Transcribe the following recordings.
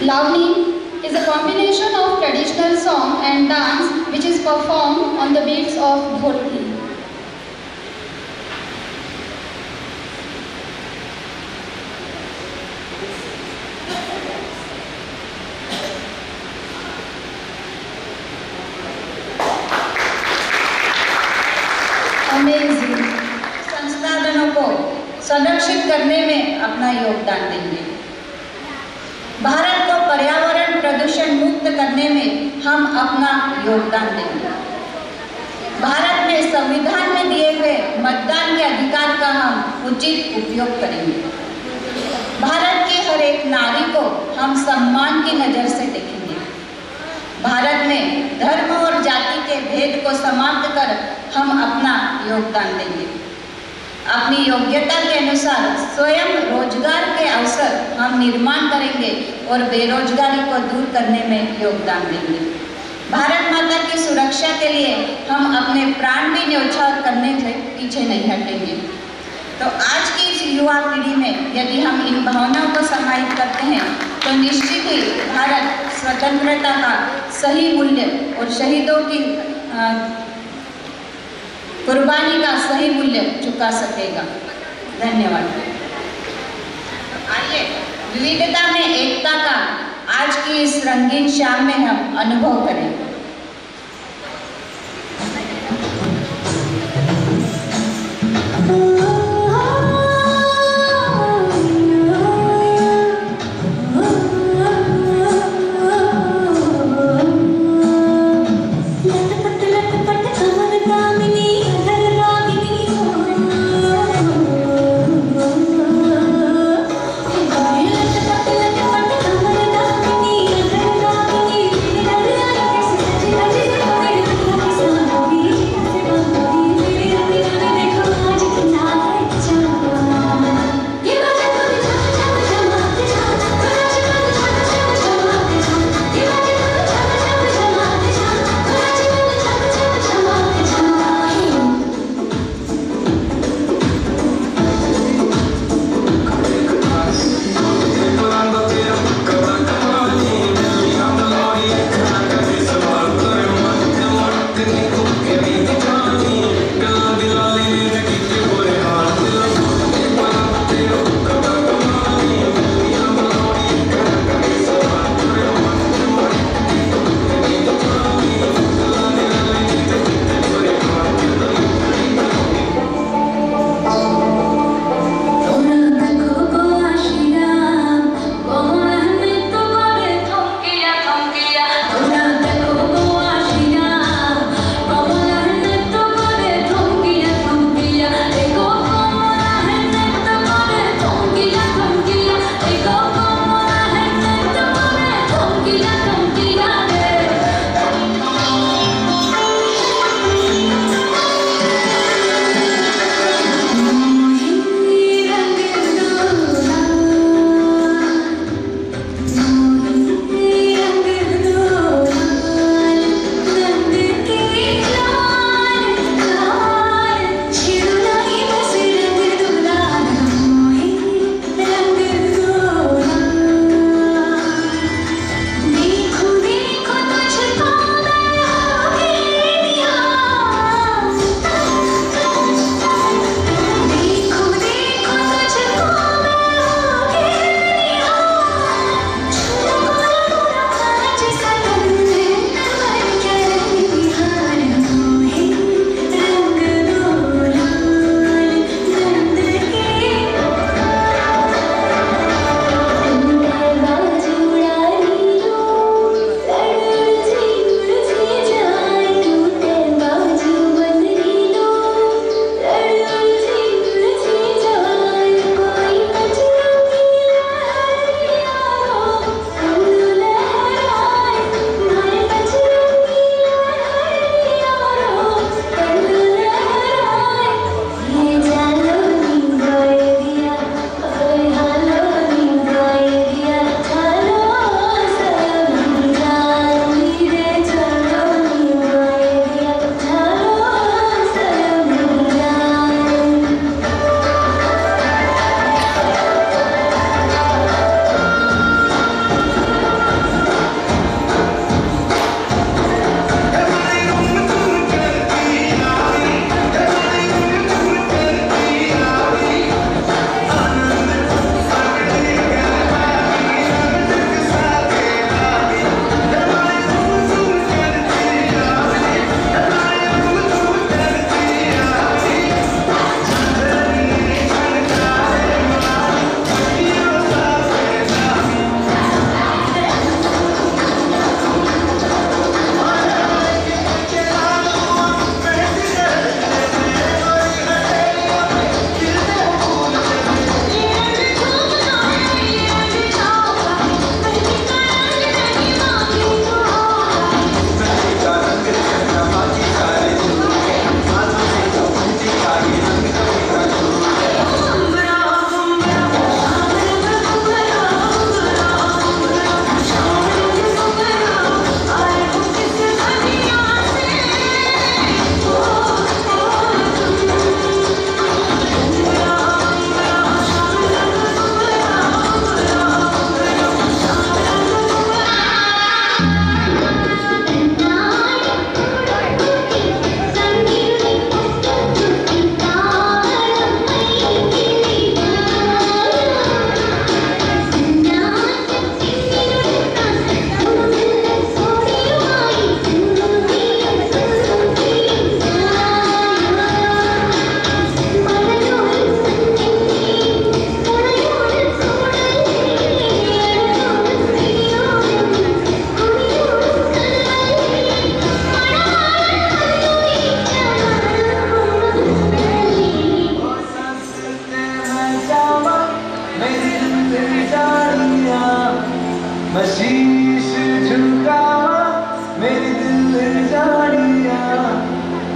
Lavani is a combination of traditional song and dance which is performed on the beats of dholki. मुक्त करने में हम अपना योगदान देंगे। भारत में संविधान में दिए हुए मतदान के अधिकार का हम उचित उपयोग करेंगे। भारत की हर एक नारी को हम सम्मान की नज़र से देखेंगे। भारत में धर्म और जाति के भेद को समाप्त कर हम अपना योगदान देंगे। अपनी योग्यता के अनुसार स्वयं रोज़गार के अवसर हम निर्माण करेंगे और बेरोजगारी को दूर करने में योगदान देंगे। भारत माता की सुरक्षा के लिए हम अपने प्राण भी न्यौछावर करने से पीछे नहीं हटेंगे। तो आज की इस युवा पीढ़ी में यदि हम इन भावनाओं को समाहित करते हैं तो निश्चित ही भारत स्वतंत्रता का सही मूल्य और शहीदों की अ, कुर्बानी का सही मूल्य चुका सकेगा। धन्यवाद। आइए, विविधता में एकता का आज की इस रंगीन शाम में हम अनुभव करें।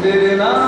तेरे नाम